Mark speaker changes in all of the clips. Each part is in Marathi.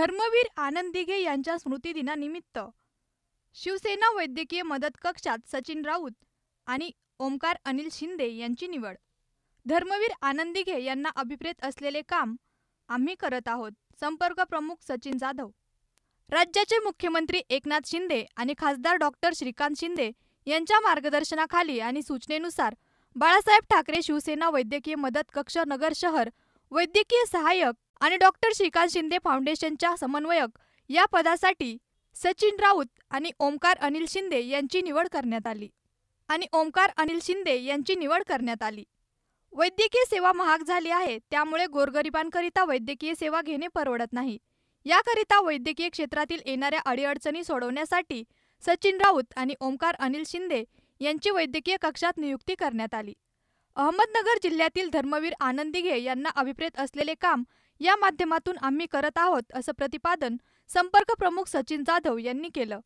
Speaker 1: धर्मवीर आनंद दिघे यांच्या स्मृतिदिनानिमित्त शिवसेना वैद्यकीय मदत कक्षात सचिन राऊत आणि ओमकार अनिल शिंदे यांची निवड. धर्मवीर आनंद दिघे यांना अभिप्रेत असलेले काम आम्ही करत आहोत. संपर्क प्रमुख सचिन जाधव. राज्याचे मुख्यमंत्री एकनाथ शिंदे आणि खासदार डॉक्टर श्रीकांत शिंदे यांच्या मार्गदर्शनाखाली आणि सूचनेनुसार बाळासाहेब ठाकरे शिवसेना वैद्यकीय मदत कक्ष नगर शहर वैद्यकीय सहाय्यक आणि डॉक्टर श्रीकांत शिंदे फाउंडेशनच्या समन्वयक या पदासाठी सचिन राऊत आणि ओमकार अनिल शिंदे यांची निवड करण्यात आली आणि ओमकार अनिल शिंदे यांची निवड करण्यात आली. वैद्यकीय सेवा महाग झाली आहे त्यामुळे गोरगरिबांकरिता वैद्यकीय सेवा घेणे परवडत नाही. याकरिता वैद्यकीय क्षेत्रातील येणाऱ्या अडीअडचणी सोडवण्यासाठी सचिन राऊत आणि ओमकार अनिल शिंदे यांची वैद्यकीय कक्षात नियुक्ती करण्यात आली. अहमदनगर जिल्ह्यातील धर्मवीर आनंदिघे यांना अभिप्रेत असलेले काम या माध्यमातून आम्ही करत आहोत असं प्रतिपादन संपर्क प्रमुख सचिन जाधव यांनी केलं.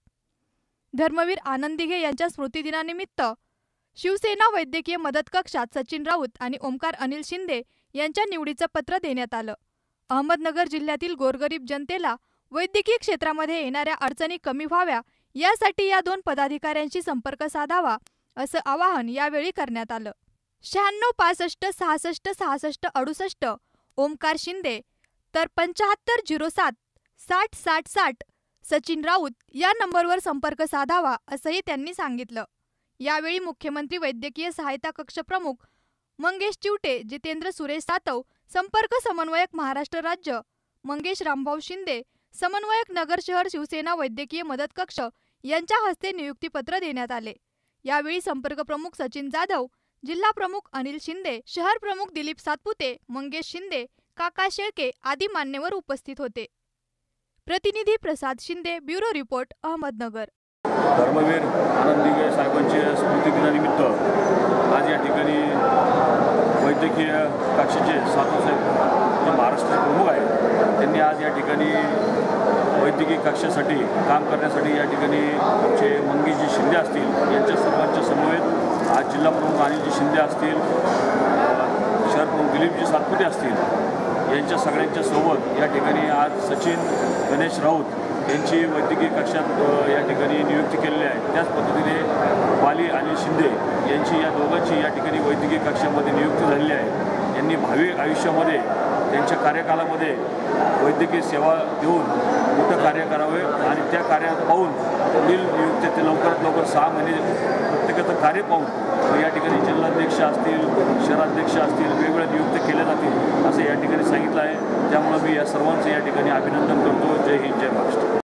Speaker 1: धर्मवीर आनंदिघे यांच्या स्मृतिदिनानिमित्त शिवसेना वैद्यकीय मदत कक्षात सचिन राऊत आणि ओमकार अनिल शिंदे यांच्या निवडीचं पत्र देण्यात आलं. अहमदनगर जिल्ह्यातील गोरगरीब जनतेला वैद्यकीय क्षेत्रामध्ये येणाऱ्या अडचणी कमी व्हाव्या यासाठी या दोन पदाधिकाऱ्यांशी संपर्क साधावा असं आवाहन यावेळी करण्यात आलं. शहाण्णव पासष्ट सहासष्ट सहासष्ट अडुसष्ट ओमकार शिंदे तर पंचाहत्तर झिरो सात साठ साठ साठ सचिन राऊत या नंबरवर संपर्क साधावा असंही त्यांनी सांगितलं. यावेळी मुख्यमंत्री वैद्यकीय सहायता कक्ष प्रमुख मंगेश चिवटे जितेंद्र सुरेश सातव संपर्क समन्वयक महाराष्ट्र राज्य मंगेश रामभाऊ शिंदे समन्वयक नगर शहर शिवसेना वैद्यकीय मदत कक्ष यांच्या हस्ते नियुक्तीपत्र देण्यात आले. यावेळी संपर्क प्रमुख सचिन जाधव जिल्हा प्रमुख अनिल शिंदे शहर प्रमुख दिलीप सातपुते मंगेश शिंदे काका शेळके आदी मान्यवर उपस्थित होते. प्रतिनिधी प्रसाद शिंदे ब्युरो रिपोर्ट अहमदनगर.
Speaker 2: धर्मवीर आनंद दिघे साहेबांच्या स्मृतिदिनानिमित्त आज या ठिकाणी वैद्यकीय कक्षाचे साहेब जे महाराष्ट्राचे प्रमुख आहेत त्यांनी आज या ठिकाणी वैद्यकीय कक्षासाठी काम करण्यासाठी या ठिकाणी आमचे मंगेशजी शिंदे असतील यांच्या सर्वांच्या समवेत आज जिल्हा प्रमुख अनिलजी शिंदे असतील शहर प्रमुख दिलीपजी सातपुते असतील यांच्या सगळ्यांच्या सोबत या ठिकाणी आज सचिन गणेश राऊत यांची वैद्यकीय कक्षात या ठिकाणी नियुक्ती केलेली आहे. त्याच पद्धतीने वाली आणि शिंदे यांची या दोघांची या ठिकाणी वैद्यकीय कक्षामध्ये नियुक्ती झालेली आहे. यांनी भावी आयुष्यामध्ये त्यांच्या कार्यकालामध्ये वैद्यकीय सेवा देऊन मोठं कार्य करावे आणि त्या कार्यात पाहून पुढील नियुक्त्या ते लवकरात लवकर सहा महिने प्रत्येकाचं कार्य पाहून या ठिकाणी जिल्हाध्यक्ष असतील शहराध्यक्ष असतील वेगवेगळ्या नियुक्त्या केल्या जातील. सर्वांचं या ठिकाणी अभिनंदन करतो. जय हिंद जय महाराष्ट्र.